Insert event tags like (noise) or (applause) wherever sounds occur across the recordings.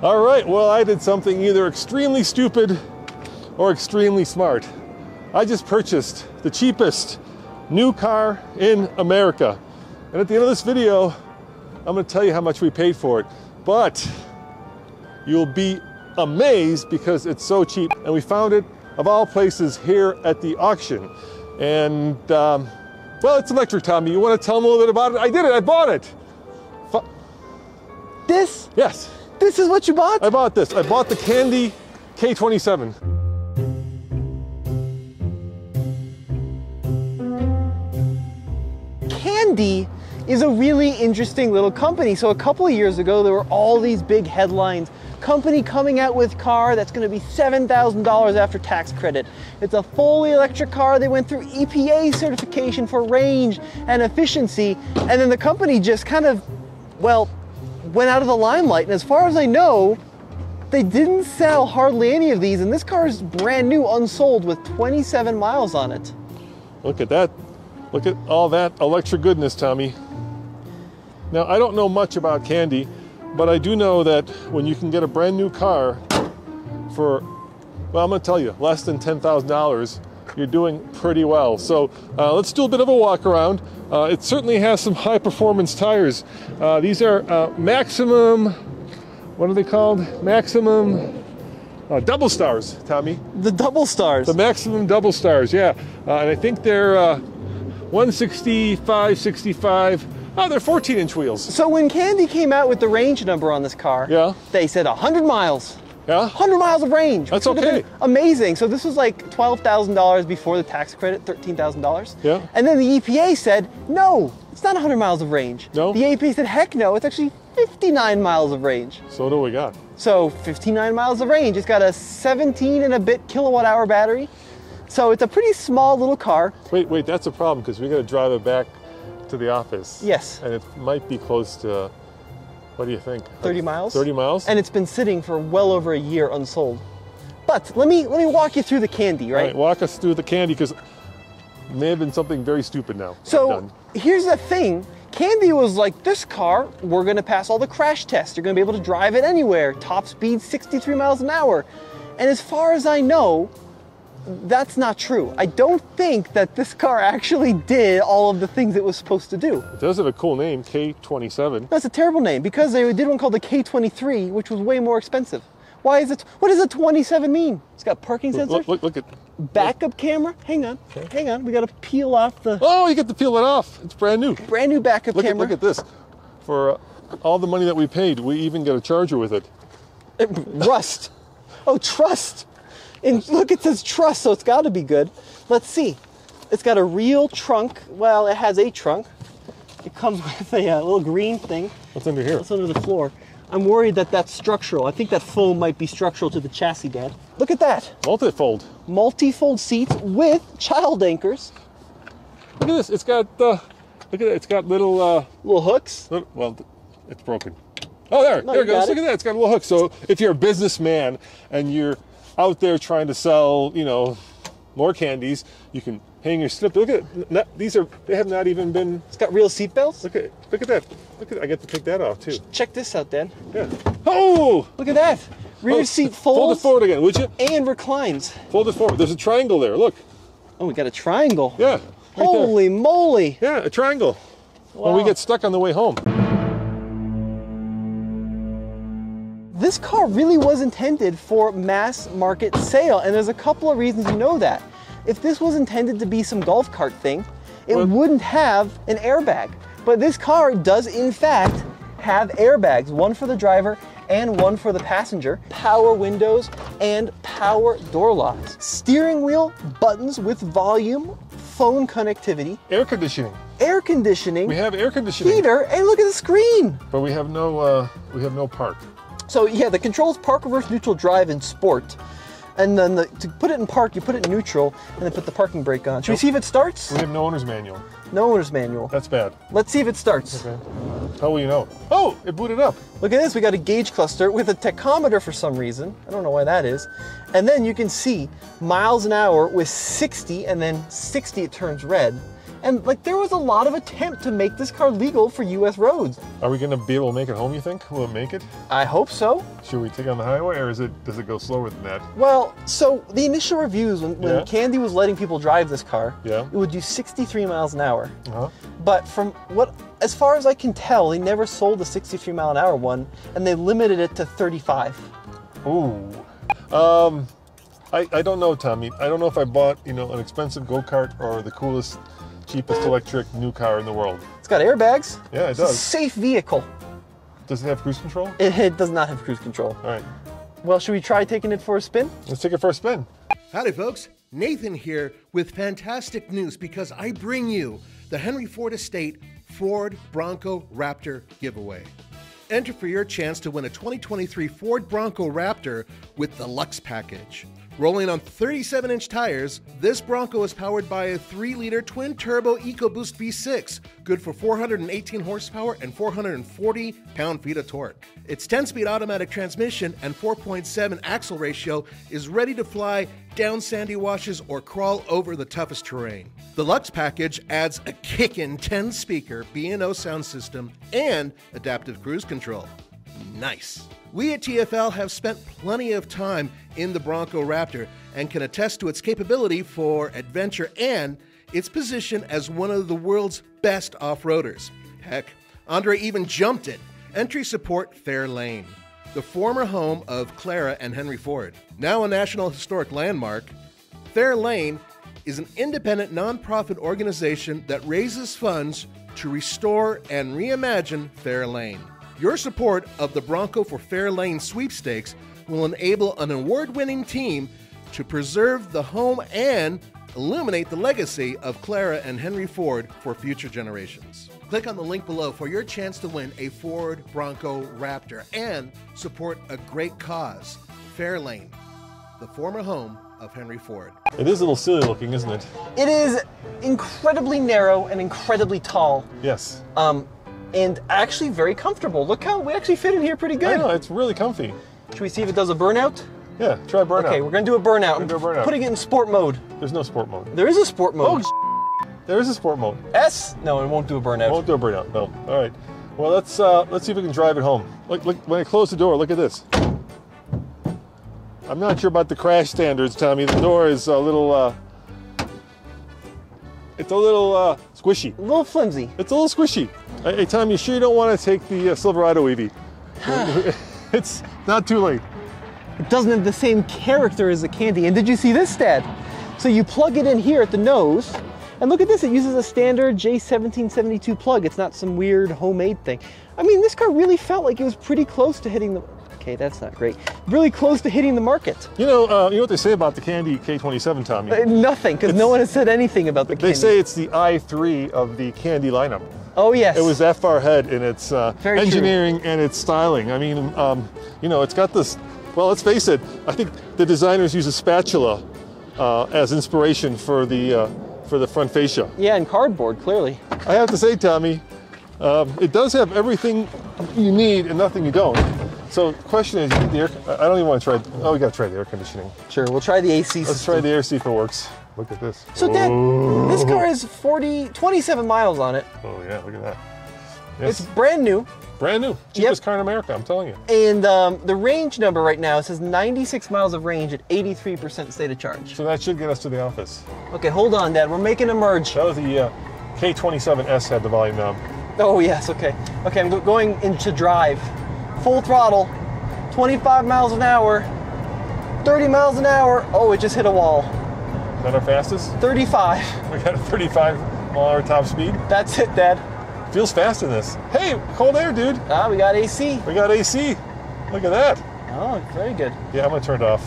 All right, well, I did something either extremely stupid or extremely smart. I just purchased the cheapest new car in America. And at the end of this video, I'm gonna tell you how much we paid for it. But you'll be amazed because it's so cheap. And we found it, of all places, here at the auction. And, um, well, it's electric, Tommy. You wanna tell them a little bit about it? I did it, I bought it. Fu- This, yes, this is what you bought? I bought this. I bought the Kandi K27. Kandi is a really interesting little company. So a couple of years ago, there were all these big headlines. Company coming out with car that's going to be $7,000 after tax credit. It's a fully electric car. They went through EPA certification for range and efficiency. And then the company just kind of, well, went out of the limelight. And as far as I know, they didn't sell hardly any of these. And this car is brand new, unsold with 27 miles on it. Look at that. Look at all that electric goodness, Tommy. Now, I don't know much about Kandi, but I do know that when you can get a brand new car for, well, I'm going to tell you, less than $10,000, you're doing pretty well. So uh, let's do a bit of a walk around. Uh, it certainly has some high performance tires. Uh, these are uh, maximum, what are they called? Maximum uh, double stars, Tommy. The double stars. The maximum double stars, yeah. Uh, and I think they're uh, 165, 65. Oh, they're 14 inch wheels. So when Kandi came out with the range number on this car, Yeah. they said 100 miles. Yeah? 100 miles of range. That's okay. Amazing. So this was like $12,000 before the tax credit, $13,000. Yeah. And then the EPA said, no, it's not 100 miles of range. No? The EPA said, heck no, it's actually 59 miles of range. So what do we got? So 59 miles of range. It's got a 17 and a bit kilowatt hour battery. So it's a pretty small little car. Wait, wait, that's a problem because we got to drive it back to the office. Yes. And it might be close to, what do you think? 30 miles. 30 miles? And it's been sitting for well over a year unsold. But let me let me walk you through the Kandi, right? right, walk us through the Kandi because may have been something very stupid now. So here's the thing. Kandi was like, this car, we're gonna pass all the crash tests. You're gonna be able to drive it anywhere. Top speed 63 miles an hour. And as far as I know, that's not true. I don't think that this car actually did all of the things it was supposed to do. It does have a cool name, K27. That's a terrible name because they did one called the K23, which was way more expensive. Why is it? What does a 27 mean? It's got parking sensors, Look, look, look at. backup camera. Hang on, hang on. We got to peel off the Oh, you get to peel it off. It's brand new. brand new backup Look at, camera. look at this. For uh, all the money that we paid, we even get a charger with it. (laughs) Rust. Oh, trust. And look, it says trust, so it's got to be good. Let's see. It's got a real trunk. Well, it has a trunk. It comes (laughs) with a uh, little green thing. What's under here? What's under the floor. I'm worried that that's structural. I think that foam might be structural to the chassis, Dad. Look at that. Multifold. Multi-fold seats with child anchors, Look at this. It's got. Uh, look at it. It's got little. Uh, little hooks. little well, it's broken. Oh, there. No, there it goes. it. Look at that. It's got a little hook. So if you're a businessman and you're out there trying to sell, you know, more Kandis, you can hang your slip. Look at it. Not, these are. They have not even been. It's got real seat belts. Look at. Look at that. Look at. I get to take that off too. Check this out, Dad. Yeah. Oh. Look at that. Rear Oh, seat Fold it forward again, would you? and reclines. Fold it forward. There's a triangle there. Look. Oh, we got a triangle. Yeah. right there. Holy moly. Yeah, a triangle. When we get stuck on the way home. This car really was intended for mass market sale, and there's a couple of reasons you know that. If this was intended to be some golf cart thing, it Well- wouldn't have an airbag. But this car does, in fact, have airbags one for the driver and one for the passenger, power windows, and power door locks. Steering wheel, buttons with volume, phone connectivity, Air conditioning. air conditioning, We have air conditioning. heater, and look at the screen. But we have no uh, we have no park. So yeah, the controls park, reverse, neutral, drive, and sport. And then the, to put it in park, you put it in neutral, and then put the parking brake on. Should we see if it starts? We have no owner's manual. No owner's manual. That's bad. Let's see if it starts. Okay. How will you know? Oh, it booted up. Look at this, we got a gauge cluster with a tachometer for some reason. I don't know why that is. And then you can see miles an hour with 60, and then 60 it turns red. And like there was a lot of attempt to make this car legal for US roads. Are we going to be able to make it home, you think? Will it make it? I hope so. Should we take it on the highway or is it does it go slower than that? Well, so the initial reviews when, when Yeah. Kandi was letting people drive this car, Yeah. it would do 63 miles an hour. Uh-huh. But from what, as far as I can tell, they never sold the 63 mile an hour one, and they limited it to 35. Ooh. Um, I, I don't know, Tommy. I don't know if I bought, you know, an expensive go-kart or the coolest, cheapest electric new car in the world. It's got airbags. Yeah, it It's a does. safe vehicle. Does it have cruise control? It, it does not have cruise control. All right. Well, should we try taking it for a spin? Let's take it for a spin. Howdy, folks. Nathan here with fantastic news because I bring you the Henry Ford Estate Ford Bronco Raptor giveaway. Enter for your chance to win a 2023 Ford Bronco Raptor with the Lux package. Rolling on 37 inch tires, this Bronco is powered by a 3 liter twin turbo EcoBoost V6, good for 418 horsepower and 440 pound feet of torque. Its 10 speed automatic transmission and 4.7 axle ratio is ready to fly down sandy washes or crawl over the toughest terrain. The Lux package adds a kickin' 10 speaker B&O sound system and adaptive cruise control. Nice. We at TFL have spent plenty of time in the Bronco Raptor and can attest to its capability for adventure and its position as one of the world's best off roaders. Heck, Andre even jumped it. Entry support Fair Lane, the former home of Clara and Henry Ford. Now a National Historic Landmark, Fair Lane is an independent nonprofit organization that raises funds to restore and reimagine Fair Lane. Your support of the Bronco for Fair Lane sweepstakes will enable an award winning team to preserve the home and illuminate the legacy of Clara and Henry Ford for future generations. Click on the link below for your chance to win a Ford Bronco Raptor and support a great cause Fair Lane, the former home of Henry Ford. It is a little silly looking, isn't it? It is incredibly narrow and incredibly tall, Yes. um, and actually very comfortable. Look how we actually fit in here pretty good. I know, it's really comfy. Should we see if it does a burnout? Yeah, try burnout. Okay, we're gonna do a burnout. We're gonna do a burnout. Putting it in sport mode. There's no sport mode. There is a sport mode. There is a sport mode. S? No, it won't do a burnout. Won't do a burnout. No. All right. Well, let's uh, let's see if we can drive it home. Look, look. When I close the door, look at this. I'm not sure about the crash standards, Tommy. The door is a little. Uh, it's a little uh, squishy. a little flimsy. It's a little squishy. Hey, Tom, you sure you don't want to take the uh, Silverado EV? (sighs) it's not too late. It doesn't have the same character as the Kandi. And did you see this stat? So you plug it in here at the nose, and look at this, it uses a standard J1772 plug. It's not some weird homemade thing. I mean, this car really felt like it was pretty close to hitting the, okay, that's not great. Really close to hitting the market. You know, uh, you know what they say about the Kandi K27, Tommy? Uh, Nothing, because no one has said anything about the They Kandi. say it's the i3 of the Kandi lineup. oh yes. It was that far ahead in its uh, Very true. engineering and its styling. I mean, um, you know, it's got this. Well, let's face it. I think the designers use a spatula uh, as inspiration for the uh, for the front fascia. Yeah, and cardboard, clearly. I have to say, Tommy, um, it does have everything you need and nothing you don't. So, the question is, you need the air. I don't even want to try. Oh, we got to try the air conditioning. Sure, we'll try the AC Let's system. try the air, see if it works. Look at this. So Dad, this car has 40, 27 miles on it. Oh yeah, look at that. It's brand new. brand new, cheapest car in America. I'm telling you. And um, the range number right now says 96 miles of range at 83% state of charge. So that should get us to the office. Okay, hold on, Dad. We're making a merge. That was the uh, K27S had the volume knob. Oh, yes, okay. Okay, I'm go- going into drive. Full throttle, 25 miles an hour, 30 miles an hour. Oh, it just hit a wall. Is that our fastest? 35. We got a 35 mile hour top speed. That's it, Dad. Feels fast in this. Hey, cold air, dude. Ah, we got AC. We got AC. Look at that. Oh, very good. Yeah, I'm gonna turn it off.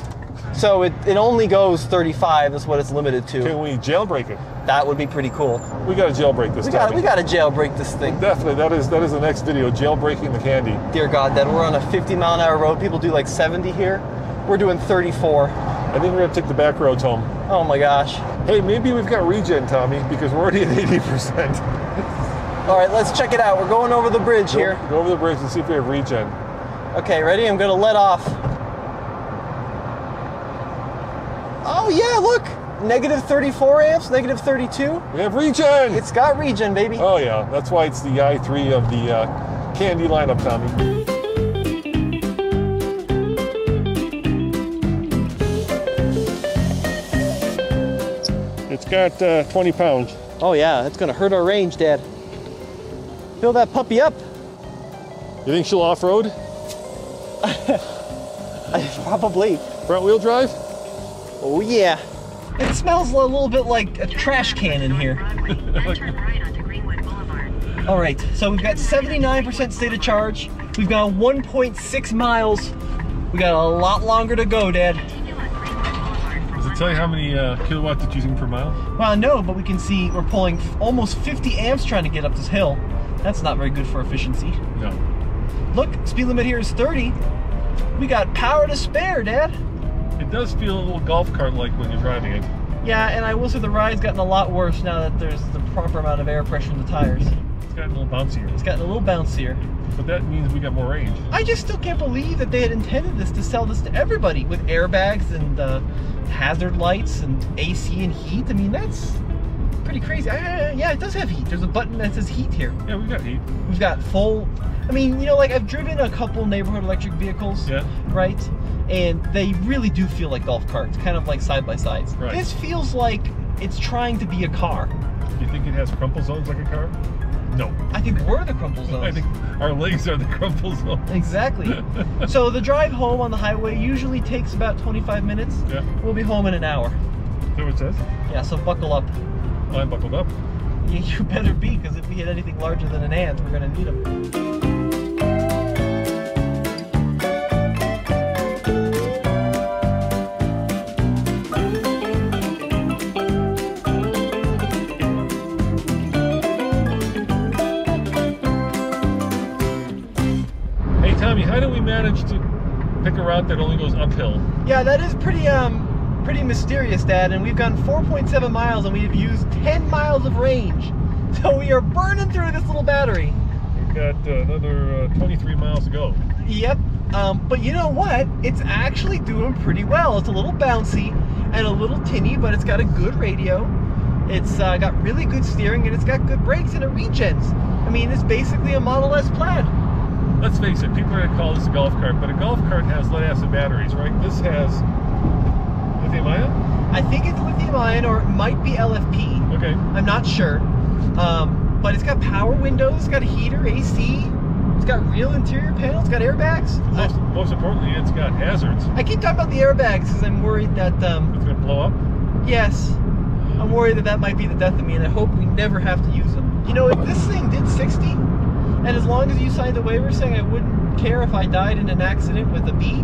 So it, it only goes 35 is what it's limited to. Can we jailbreak it? That would be pretty cool. We gotta jailbreak this. We got we got to jailbreak this thing. Definitely, that is that is the next video. Jailbreaking the Kandi. Dear God, Dad, we're on a 50 mile an hour road. People do like 70 here. We're doing 34. I think we're gonna take the back roads home. Oh my gosh. Hey, maybe we've got regen, Tommy, because we're already at 80%. All right, let's check it out. We're going over the bridge here. Go, go over the bridge and see if we have regen. Okay, ready? I'm gonna let off. Oh yeah, look. negative 34 amps, negative 32. We have regen. It's got regen, baby. oh yeah, that's why it's the i3 of the uh, Kandi lineup, Tommy. It's got uh, 20 pounds. Oh yeah, that's gonna hurt our range, Dad. Fill that puppy up. You think she'll off-road? (laughs) Probably. Front wheel drive? Oh yeah. It smells a little bit like a trash can in here. (laughs) Turn right onto Greenwood Boulevard. All right, so we've got 79% state of charge. We've got 1.6 miles. We got a lot longer to go, Dad. Continue on Greenwood Boulevard Does it tell you how many uh, kilowatts it's using per mile? Well, no, but we can see we're pulling f- almost 50 amps trying to get up this hill. That's not very good for efficiency. No. Look, speed limit here is 30. We got power to spare, Dad. It does feel a little golf cart like when you're driving it. Yeah, and I will say the ride's gotten a lot worse now that there's the proper amount of air pressure in the tires. It's gotten a little bouncier, It's gotten a little bouncier. but that means we got more range. I just still can't believe that they had intended this to sell this to everybody with airbags and uh, hazard lights and AC and heat. I mean, that's pretty crazy. Uh, yeah, it does have heat. There's a button that says heat here. Yeah, we've got heat. We've got full. I mean, you know, like I've driven a couple neighborhood electric vehicles, Yeah. right? And they really do feel like golf carts, kind of like side by sides. Right. This feels like it's trying to be a car. You think it has crumple zones like a car? No. I think we're the crumple (laughs) zones. I think our legs are the crumple zones. Exactly. (laughs) so the drive home on the highway usually takes about 25 minutes. Yeah. We'll be home in an hour. Is what it says? Yeah, so buckle up. I'm buckled up. You, (laughs) you better be, because if we hit anything larger than an ant, we're gonna need them. Hey Tommy, how do we manage to pick a route that only goes uphill? Yeah, that is pretty um pretty mysterious, Dad. And we've gone 4.7 miles, and we've used 10 miles of range. (laughs) So we are burning through this little battery. We've got uh, another uh, 23 miles to go. Yep. Um, but you know what? It's actually doing pretty well. It's a little bouncy and a little tinny, but it's got a good radio. It's uh, got really good steering and it's got good brakes and it regens. I mean, it's basically a Model S plaid. Let's face it, people are gonna call this a golf cart, but a golf cart has lead acid batteries, right? This has lithium ion? I think it's lithium ion or it might be LFP. Okay. I'm not sure. Um, but it's got power windows, it's got a heater, AC, it's got real interior panels, it's got airbags. Most, I, most importantly, it's got hazards. I keep talking about the airbags because I'm worried that um, It's gonna blow up. Yes. I'm worried that that might be the death of me, and I hope we never have to use them. You know, if this thing did 60, and as long as you signed the waiver saying I wouldn't care if I died in an accident with a B,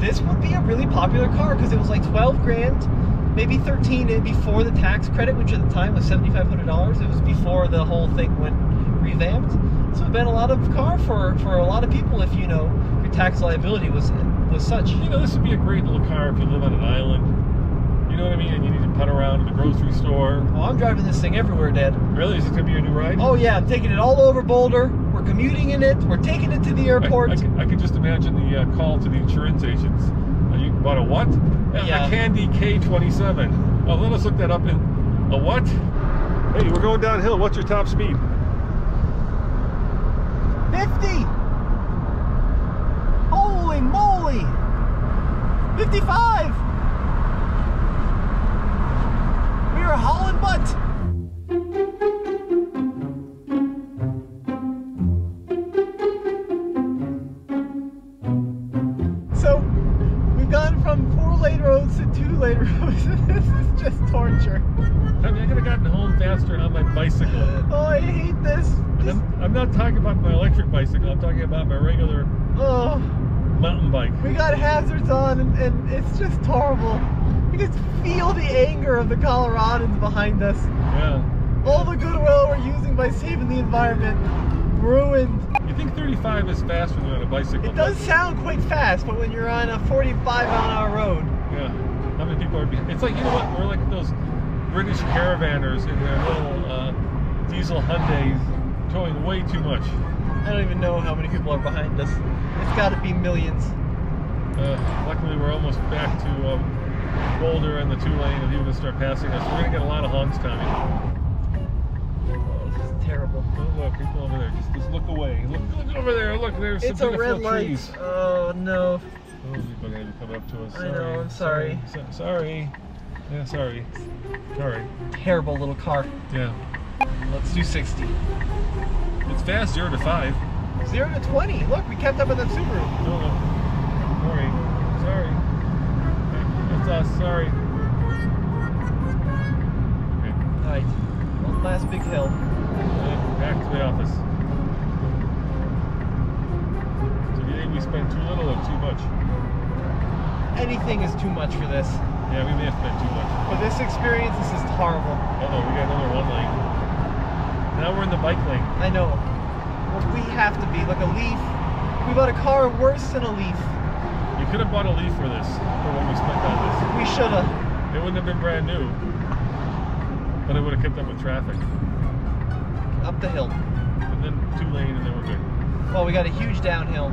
this would be a really popular car because it was like 12 grand, maybe 13 in before the tax credit, which at the time was $7,500. It was before the whole thing went revamped. So it's been a lot of car for, for a lot of people if you know your tax liability was was such. You know, this would be a great little car if you live on an island. You know what I mean? And you need to putt around in the grocery store. Oh, I'm driving this thing everywhere, Dad. Really? Is this gonna be your new ride? Oh yeah, I'm taking it all over Boulder. We're commuting in it. We're taking it to the airport. I, can, I can just imagine the uh, call to the insurance agents. Uh, you bought a what? A- Yeah. A Kandi K27. Oh, let us look that up in a what? Hey, we're going downhill. What's your top speed? 50. Holy moly. 55. We are hauling butt. Not talking about my electric bicycle. I'm talking about my regular oh. mountain bike. We got hazards on, and, and it's just horrible. You can feel the anger of the Coloradans behind us. Yeah. All the goodwill we're using by saving the environment ruined. You think 35 is fast when you're on a bicycle? It does sound quite fast, but when you're on a 45 mile an hour road, Yeah. How many people are? Be- it's like you know what? We're like those British caravanners in their little uh, diesel Hyundais, towing way too much. I don't even know how many people are behind us. It's got to be millions. Uh, luckily, we're almost back to um, Boulder and the two lane and he would start passing us. We're gonna get a lot of honks, Tommy. Oh, this is terrible. Oh, look, people over there. Just, just look away. Look, look over there. Look, there's It's some a red light. trees. Oh no. Oh, people are gonna come up to us. I know, I'm sorry. So, sorry. Yeah, sorry. Sorry. Terrible little car. Yeah. Let's do 60. It's fast, zero to five. Zero to 20. Look, we kept up with that Subaru. No, no. Sorry. Sorry. That's us. Sorry. Okay. All right. One last big hill. Back to the office. So do you think we spent too little or too much? Anything is too much for this. Yeah, we may have spent too much. For this experience, this is horrible. Uh-oh, we got another one lane. Now we're in the bike lane. I know. Well, we have to be like a leaf. We bought a car worse than a leaf. You could have bought a Leaf for this, for what we spent on this. We should have. It wouldn't have been brand new, but it would have kept up with traffic. Up the hill. And then two lane, and then we're good. Well, we got a huge downhill.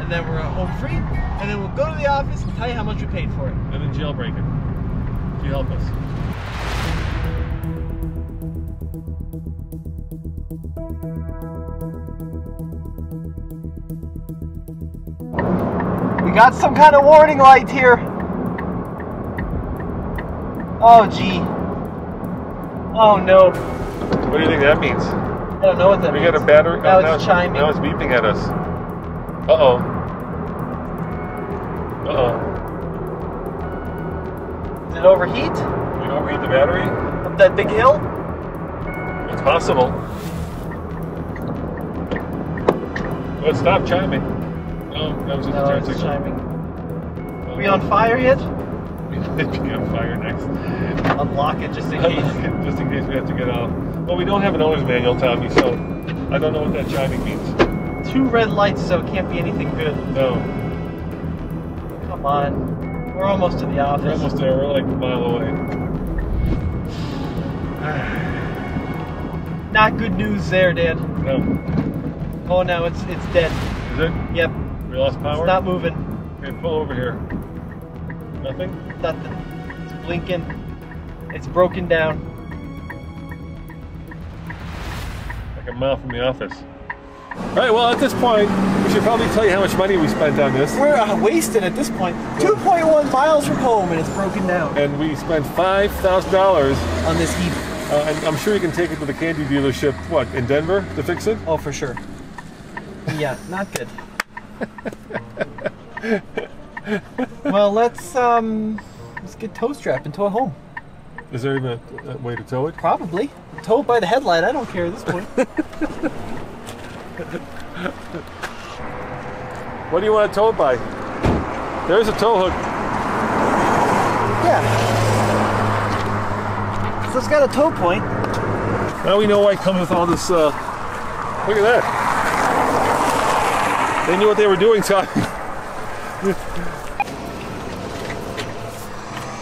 And then we're home free. And then we'll go to the office and tell you how much we paid for it. And then jailbreak it. You help us. We got some kind of warning light here. Oh, gee. Oh, no. What do you think that means? I don't know what that We means. got a battery. Now oh, it's chiming. Now it's beeping at us. Uh oh. Uh oh. Did it overheat? We overheat the battery? Up that big hill? It's possible. It stopped chiming. No, that was just No, a turn it's signal. chiming. Oh, We on fire yet? (laughs) We might be on fire next. Unlock it just in (laughs) case. just in case we have to get out. Well, we don't have an owner's manual, Tommy, so I don't know what that chiming means. Two red lights, so it can't be anything good. No, Come on. We're almost to the we're office. almost there. We're like a mile away. Not good news there, Dad. No, Oh, no, it's it's dead. is it? Yep, We lost power. it's not moving. Okay, pull over here. Nothing. Nothing. It's blinking. It's broken down. Like a mile from the office. All right. Well, at this point, we should probably tell you how much money we spent on this. We're uh, wasted at this point. 2.1 miles from home, and it's broken down And we spent five thousand dollars, on this heap. uh, and I'm sure you can take it to the Kandi dealership. What in Denver to fix it? Oh, for sure. Yeah, not good. Well, let's um, let's get tow strap and tow it home. Is there even a, a way to tow it? Probably. Tow it by the headlight. I don't care at this point. (laughs) What do you want to tow it by? There's a tow hook. yeah. So it's got a tow point. Now we know why it comes with all this. Uh, look at that. They knew what they were doing, Tommy.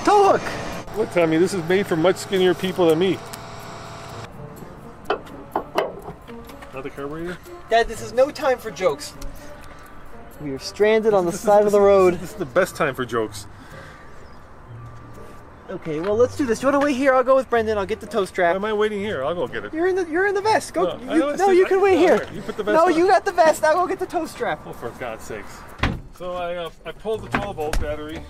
Tow hook. Look, Tommy, this is made for much skinnier people than me. Not the carburetor? Dad, this is no time for jokes. We are stranded on the is- side of the is- road. This is the best time for jokes. Okay, well let's do this. You want to wait here? I'll go with Brendan. I'll get the tow Why strap. am I waiting here? I'll go get it. You're in the you're in the vest. Go. No, you, no, you I- can wait no, here. you put the vest No, on. you got the vest. I'll go get the tow strap. Oh, for God's sakes. So I, uh, I pulled the 12 volt battery.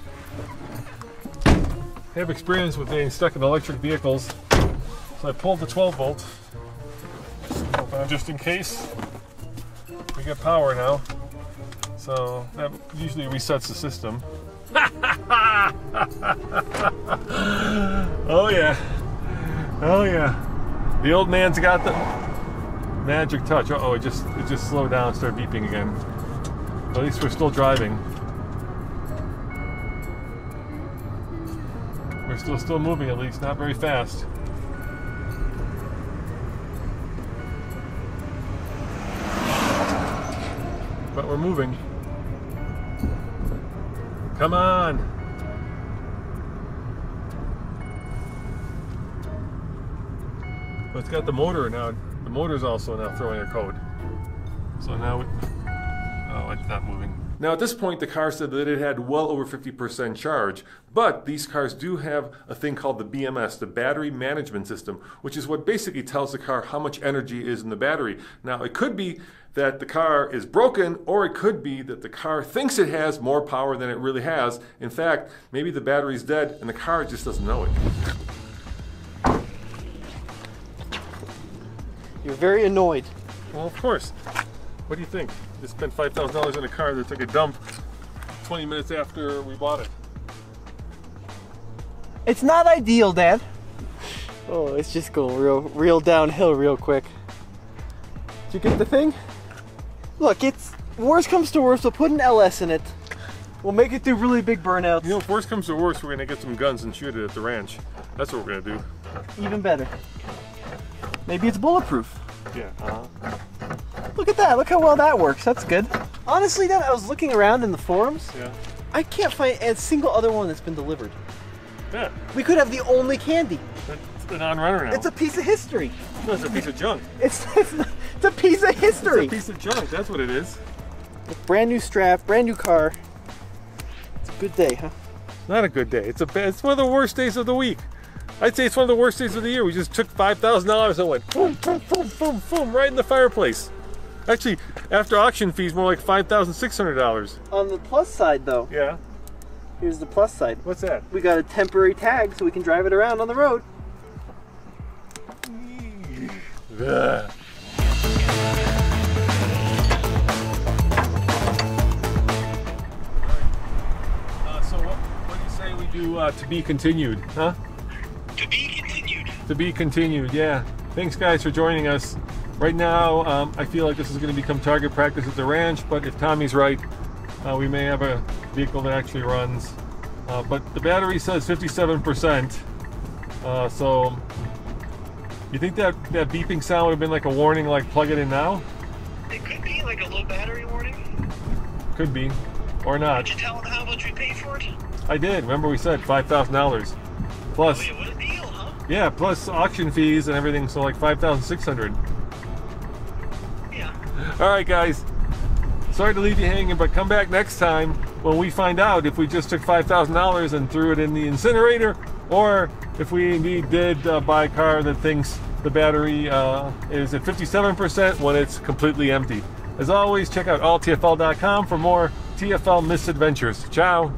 I have experience with being stuck in electric vehicles. So I pulled the 12 volt. Just in case we get power now. So that usually resets the system. (laughs) oh yeah. Oh yeah. The old man's got the magic touch. Uh oh, it just it just slowed down and started beeping again. At least we're still driving. We're still still moving at least, not very fast. But we're moving. Come on. But it's got the motor now. The motor's also now throwing a code. So now we, oh, it's not moving. Now, at this point, the car said that it had well over 50% charge, but these cars do have a thing called the BMS, the Battery Management System, which is what basically tells the car how much energy is in the battery. Now, it could be that the car is broken, or it could be that the car thinks it has more power than it really has. In fact, maybe the battery's dead and the car just doesn't know it. You're very annoyed. Well, of course. What do you think? Just spent $5,000 on a car that took a dump 20 minutes after we bought it. It's not ideal, Dad. (laughs) Oh, it's just going real, real downhill real quick. Did you get the thing? Look, it's worst comes to worst. We'll put an LS in it. We'll make it through really big burnouts. You know, if worst comes to worst, we're gonna get some guns and shoot it at the ranch. That's what we're gonna do. Even better. Maybe it's bulletproof. Yeah. Uh-huh. Look at that. Look how well that works. That's good. Honestly, Dad, I was looking around in the forums. Yeah. I can't find a single other one that's been delivered. Yeah. We could have the only Kandi. It's the non-runner now. It's a piece of history. no, it's a piece of junk. (laughs) It's it's, it's a piece of history. It's a piece of junk. That's what it is. brand new strap, brand new car. It's a good day, huh? Not a good day. It's a. ba- It's one of the worst days of the week. I'd say it's one of the worst days of the year. We just took five thousand dollars and went boom, boom, boom, boom, boom, right in the fireplace. Actually, after auction fees, more like five thousand six hundred dollars. On the plus side, though, Yeah. here's the plus side. What's that? We got a temporary tag so we can drive it around on the road. Ugh. Uh, so what, what do you say we do uh, to be continued, huh? To be continued. To be continued, yeah. Thanks, guys, for joining us. Right now, um, I feel like this is going to become target practice at the ranch, but if Tommy's right, uh, we may have a vehicle that actually runs. Uh, but the battery says 57%. Uh, so, you think that, that beeping sound would have been like a warning, like plug it in now? It could be like a low battery warning. Could be, or not. Did you tell them how much we paid for it? I did. Remember, we said $5,000 plus, Oh, yeah, what a deal, huh? yeah, plus auction fees and everything, so like 5,600. Yeah. All right, guys. Sorry to leave you hanging, but come back next time when we find out if we just took $5,000 and threw it in the incinerator or if we indeed did uh, buy a car that thinks the battery uh, is at 57% when it's completely empty. As always, check out alltfl.com for more TFL misadventures. Ciao.